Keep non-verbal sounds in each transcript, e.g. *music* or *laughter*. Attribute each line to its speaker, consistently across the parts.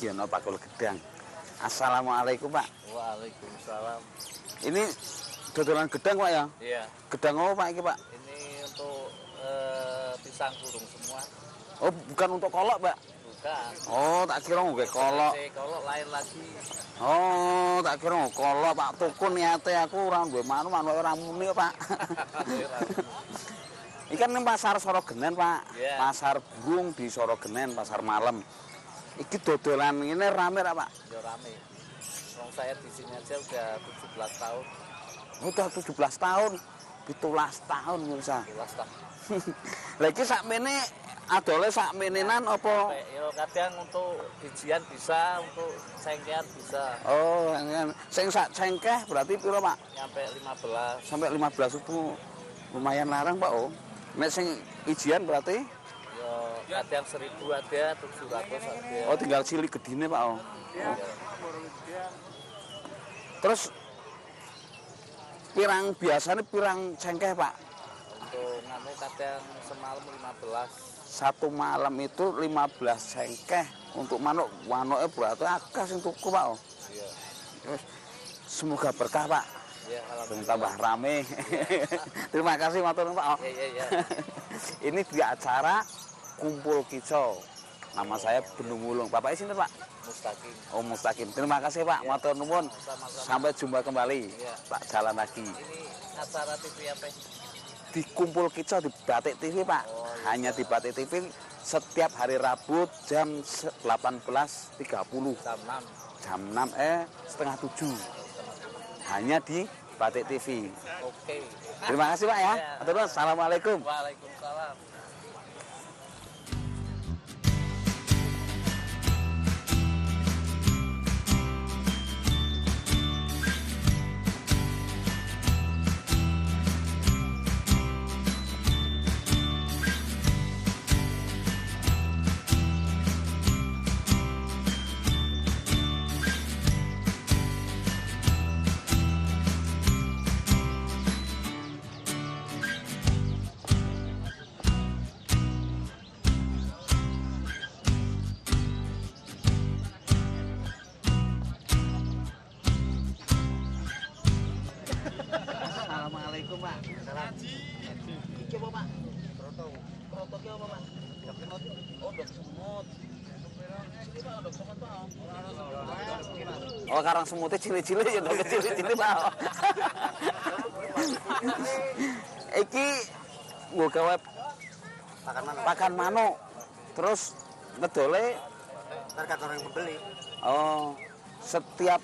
Speaker 1: Sugiono Pakul Gedang. Assalamualaikum Pak.
Speaker 2: Waalaikumsalam.
Speaker 1: Ini dodolan gedang Pak ya?
Speaker 2: Iya,
Speaker 1: Gedang apa Pak ini Pak?
Speaker 2: ini untuk eh, pisang kurung semua.
Speaker 1: Oh bukan untuk kolok Pak?
Speaker 2: Bukan.
Speaker 1: Oh tak kira nggak kolok.
Speaker 2: Kalau lain lagi.
Speaker 1: Oh tak kira nggak kolok Pak. Tukun niate aku orang gue manu manu orang muni Pak. Ini kan ini pasar Sorogenen Pak.
Speaker 2: Iya.
Speaker 1: Pasar burung di Sorogenen, pasar malam. Iki dodolan ini rame Pak?
Speaker 2: Ya rame. Wong saya di sini aja udah 17 tahun.
Speaker 1: Udah 17 tahun, 17 tahun Mirsa.
Speaker 2: 17 tahun. *laughs*
Speaker 1: Lagi sak mene adole sak menenan apa?
Speaker 2: Sampai, ya kadang untuk bijian bisa, untuk cengkean bisa.
Speaker 1: Oh, yang- sing sak cengkeh berarti piro Pak?
Speaker 2: Nyampe 15.
Speaker 1: Sampai 15 itu lumayan larang Pak oh. Nek sing ijian berarti
Speaker 2: Ya kadang 1000 ada, 700 ada.
Speaker 1: oh tinggal cilik gedine Pak oh.
Speaker 2: Ya.
Speaker 1: Terus pirang biasanya pirang cengkeh Pak?
Speaker 2: Untuk nganu kadang semalam 15.
Speaker 1: Satu malam itu 15 cengkeh untuk manuk manuknya berarti akeh sing tuku Pak oh.
Speaker 2: Iya.
Speaker 1: Terus, Semoga berkah Pak.
Speaker 2: Ya,
Speaker 1: tambah rame. *laughs* Terima kasih matur Pak. Oh.
Speaker 2: Iya, iya, iya. *laughs*
Speaker 1: Ini di acara Kumpul Kicau. Nama saya Benung Wulung. Bapak sini Pak.
Speaker 2: Mustaqim.
Speaker 1: Oh Mustaqim. Terima kasih Pak.
Speaker 2: Ya.
Speaker 1: Matur nuwun. Sampai jumpa kembali.
Speaker 2: Ya.
Speaker 1: Pak jalan lagi.
Speaker 2: Ini acara TV apa?
Speaker 1: Di Kumpul Kicau di Batik TV Pak.
Speaker 2: Oh, iya.
Speaker 1: Hanya di Batik TV setiap hari Rabu jam 18.30
Speaker 2: Jam 6.
Speaker 1: jam 6 eh setengah 7 hanya di Batik TV
Speaker 2: Oke.
Speaker 1: terima kasih Pak ya
Speaker 2: Ya.
Speaker 1: Assalamualaikum
Speaker 2: Waalaikumsalam.
Speaker 1: Assalamualaikum Pak. Iki apa Pak? Kroto. Kroto ki apa Pak? Dok semut. Oh, dok semut. Oh, karang semutnya cilik-cilik ya dok cilik-cilik Pak. Iki nggo gawe
Speaker 3: Makan mana?
Speaker 1: pakan manuk. Terus ngedole
Speaker 3: Tergantung orang membeli.
Speaker 1: oh setiap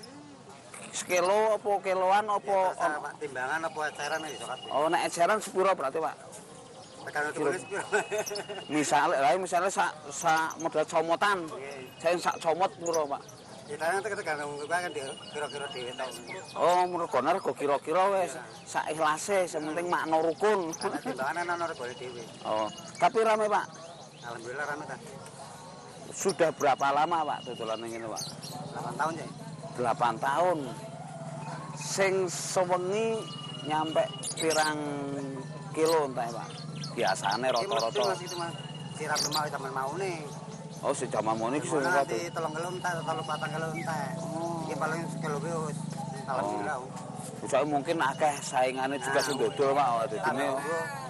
Speaker 1: sekilo apa kiloan apa
Speaker 3: ya, terus, timbangan apa eceran ya kabeh
Speaker 1: oh nek eceran sepuro berarti pak.
Speaker 3: Tekan sepuro *laughs*
Speaker 1: misale lha misale sak sak modal comotan. Saya sak comot puro pak.
Speaker 3: Kita nanti kita kan kira-kira di
Speaker 1: oh menurut kau nara kira-kira wes yeah. sak ikhlasnya yang penting yeah. makna rukun.
Speaker 3: Timbangan nana nara boleh dewi
Speaker 1: oh tapi rame pak.
Speaker 3: Alhamdulillah rame ta.
Speaker 1: sudah berapa lama pak tutulan ngene pak?
Speaker 3: 8 tahun ya
Speaker 1: 8 tahun. Sing sewengi nyampe pirang kilo entah, Pak. Biasanya rata-rata.
Speaker 3: sirap mau nih.
Speaker 1: Oh, sejaman moni ki
Speaker 3: Mana
Speaker 1: sudah
Speaker 3: nanti tolong gelem teh, tolong patang gelem teh.
Speaker 1: Oh.
Speaker 3: Ini paling sekilo bius. Alhamdulillah.
Speaker 1: Bisa mungkin akeh saingannya juga sing dodol Pak. Oh, Dadi ini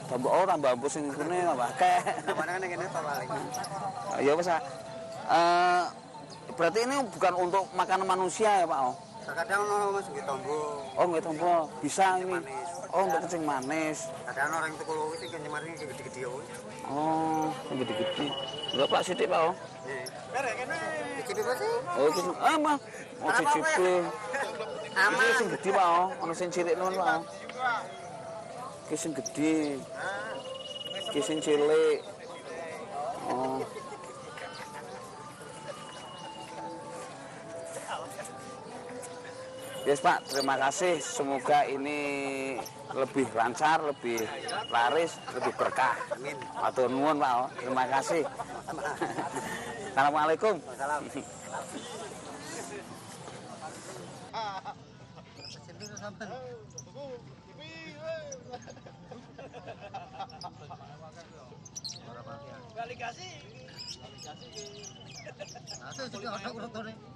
Speaker 1: tambah oh tambah ampun sing kene tambah akeh.
Speaker 3: Ini apa paling.
Speaker 1: Ya wis ah. Berarti ini bukan untuk makanan manusia ya Pak? Oh,
Speaker 3: Terkadang orang masuk di tombo.
Speaker 1: oh nggak tombo bisa ini.
Speaker 3: Manis.
Speaker 1: Oh untuk kencing manis.
Speaker 3: Kadang orang itu kalau itu kan nyemarin kayak gede-gede.
Speaker 1: Oh, gede-gede. Enggak Pak sithik Pak. Oh,
Speaker 3: sih?
Speaker 1: oh iki ah mah mau cicipi. Iki sing gede Pak. Oh, ono sing cilik non Pak. Oh. Iki sing gede. Iki sing cilik. Oh. Yes Pak, terima kasih. Semoga ini lebih lancar, lebih laris, lebih berkah.
Speaker 3: Amin.
Speaker 1: Matur nuwun Pak. Terima kasih. Assalamualaikum.
Speaker 3: Salam.
Speaker 2: Balik kasih. Balik kasih.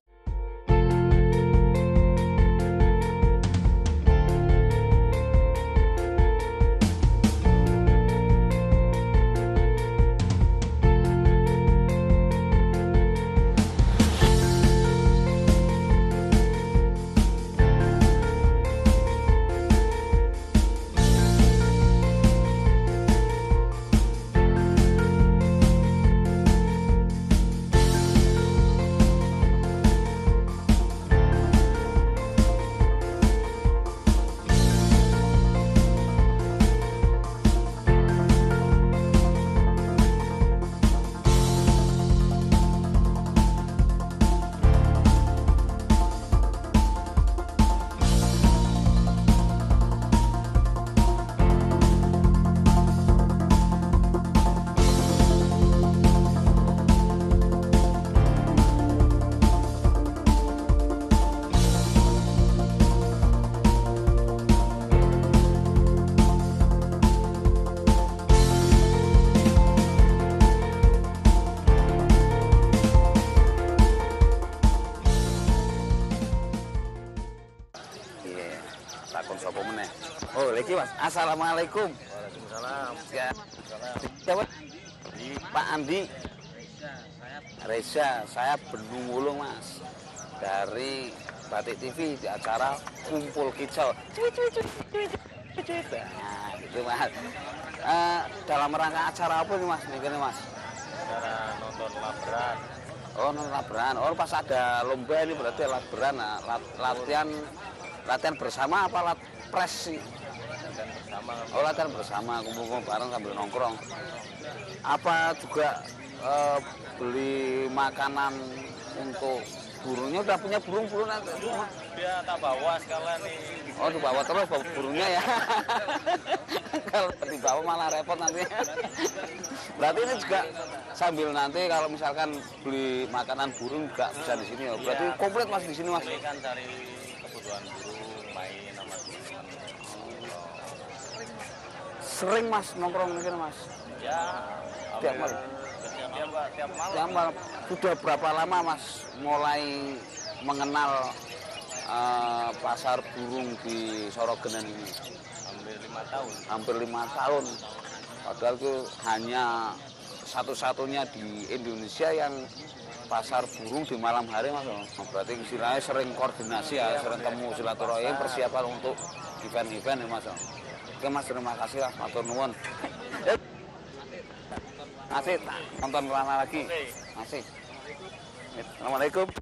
Speaker 1: Lagi Mas. Assalamualaikum.
Speaker 2: Waalaikumsalam.
Speaker 1: Ya. Siapa? Pak Andi. Reza, saya Benung Wulung Mas. Dari Batik TV di acara Kumpul Kicau. Nah, gitu Mas. Eh, dalam rangka acara apa nih Mas? Ini Mas.
Speaker 2: Cara nonton laberan.
Speaker 1: Oh, nonton laberan. Oh, pas ada lomba ini berarti laberan. Nah, lat- latihan latihan bersama apa lat pres sih? Oh, latihan bersama, kumpul-kumpul bareng sambil nongkrong. Apa juga eh, beli makanan untuk burungnya udah punya burung-burung nanti rumah?
Speaker 2: dia tak bawa sekalian nih.
Speaker 1: Oh, dibawa terus bawa burungnya ya. *laughs* kalau dibawa malah repot nanti. *laughs* Berarti ini juga sambil nanti kalau misalkan beli makanan burung juga bisa di sini ya. Berarti
Speaker 2: Iya.
Speaker 1: komplit Mas di sini Mas.
Speaker 2: Kan cari kebutuhan burung, main sama teman.
Speaker 1: Sering Mas nongkrong di sini Mas.
Speaker 2: Ya,
Speaker 1: Tiap malam.
Speaker 2: Tiap, tiap, tiap malam.
Speaker 1: Yang mal- sudah berapa lama Mas mulai mengenal eh, pasar burung di Sorogenen ini?
Speaker 2: Hampir lima tahun.
Speaker 1: Hampir lima tahun. Padahal itu hanya satu-satunya di Indonesia yang pasar burung di malam hari Mas. Oh, Berarti istilahnya sering koordinasi ya, sering temu silaturahim persiapan untuk event-event ya Mas. Oke Mas, terima kasih lah, matur nuwun. Masih nonton lama lagi. Masih. Assalamualaikum.